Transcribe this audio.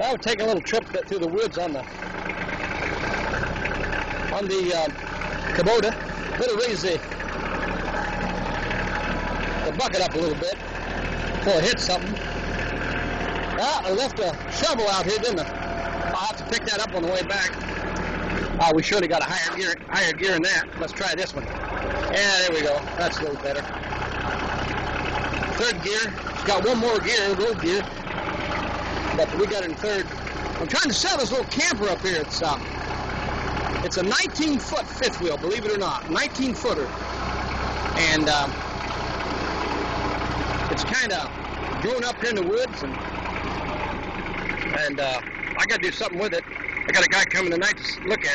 I would take a little trip through the woods on the on the uh, Kubota. Better raise the the bucket up a little bit before it hits something. Ah, I left a shovel out here, didn't I? I'll have to pick that up on the way back. Ah, we surely got a higher gear, higher gear in that. Let's try this one. Yeah, there we go. That's a little better. Third gear. It's got one more gear, road gear. But we got in third. I'm trying to sell this little camper up here. It's uh, it's a 19 foot fifth wheel, believe it or not, 19 footer, and uh, it's kind of grown up here in the woods, and and uh, I got to do something with it. I got a guy coming tonight to look at. it.